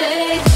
late.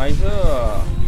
来这。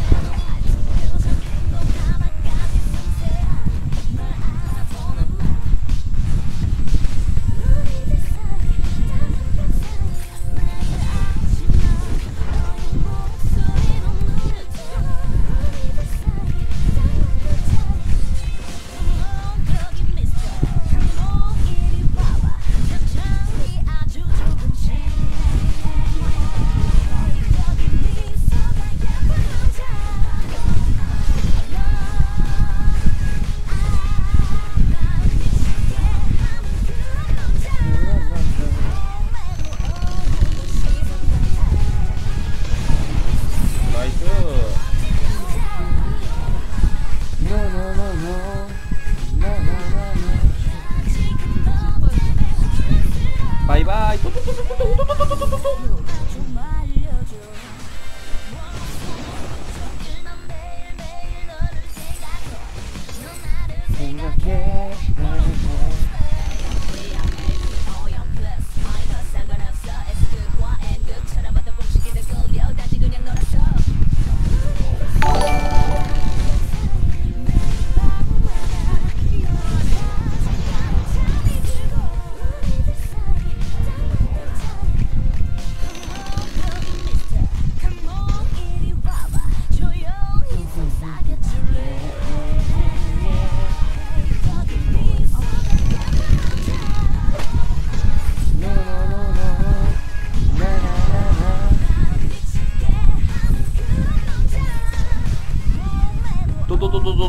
バイバイ。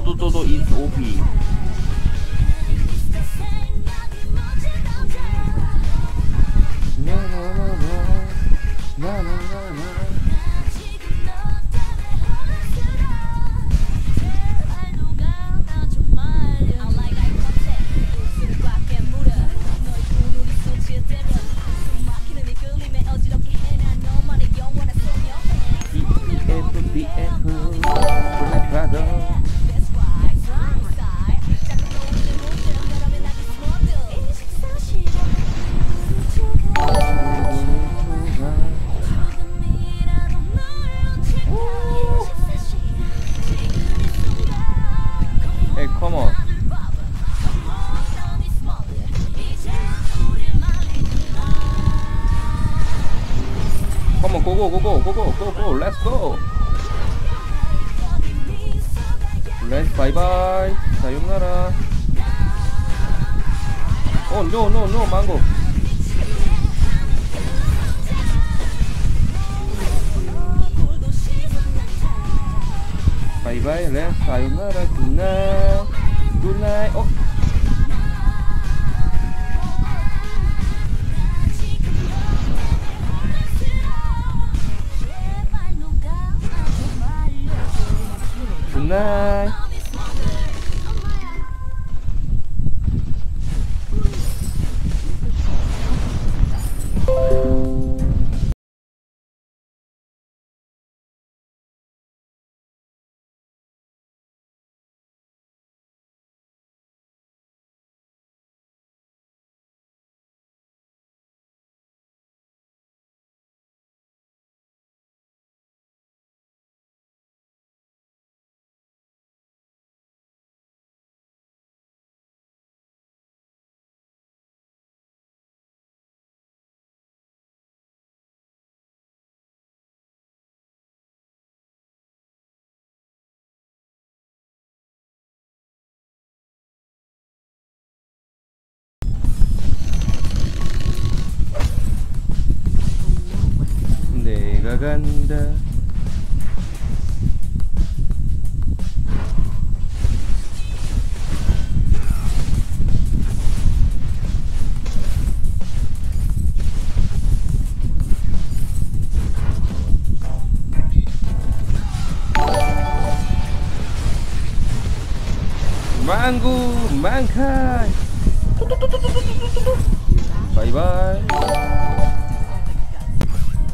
Toto is OP. No, no, no, no. No, no, no. 고고 고고 고고 렛츠 고 렛츠 바이바이 사용나라. 오노노노 망고. 바이바이 렛츠 사용나라. 굿나잇 굿나잇 어? Bye. maganda Mango, mankind. Bye bye.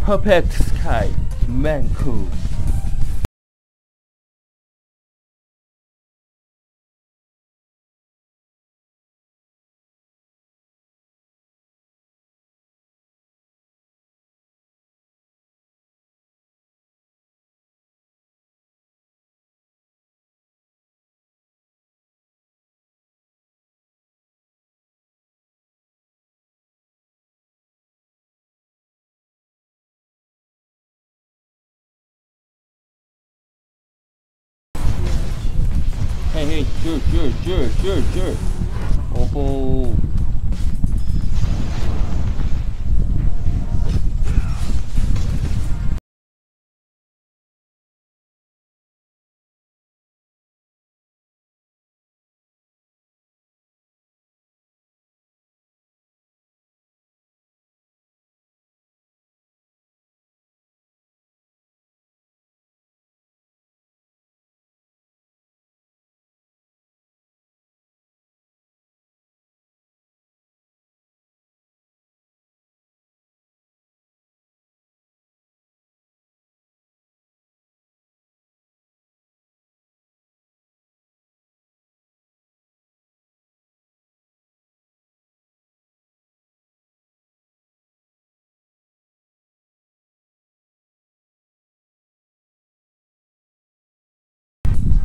Perfect Skye Mango Hey Sure, sure, sure, sure, sure. Oh.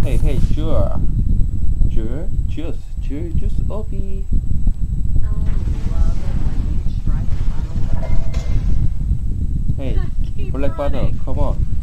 Hey, hey, sure. Sure, just, sure, just Opie. Hey, Black Bottle, come on.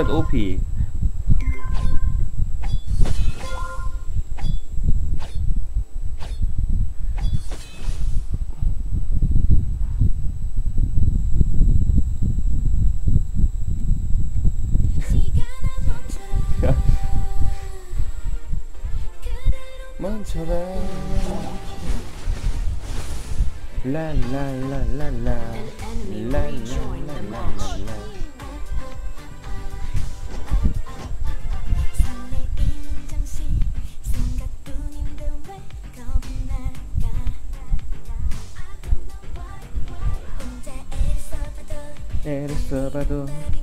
rất OP Montserrat La la la la la. La la. Eres Salvador.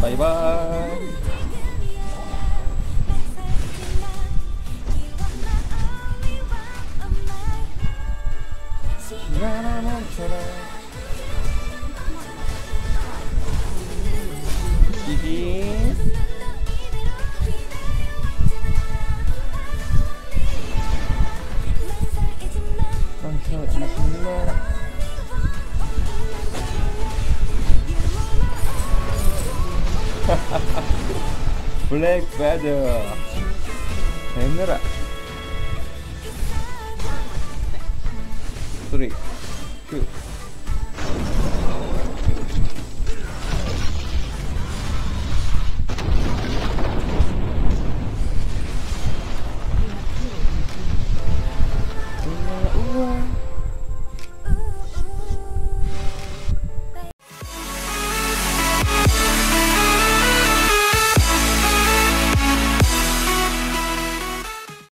바이바이. 나나 Black Feather. Hendra. Three, two.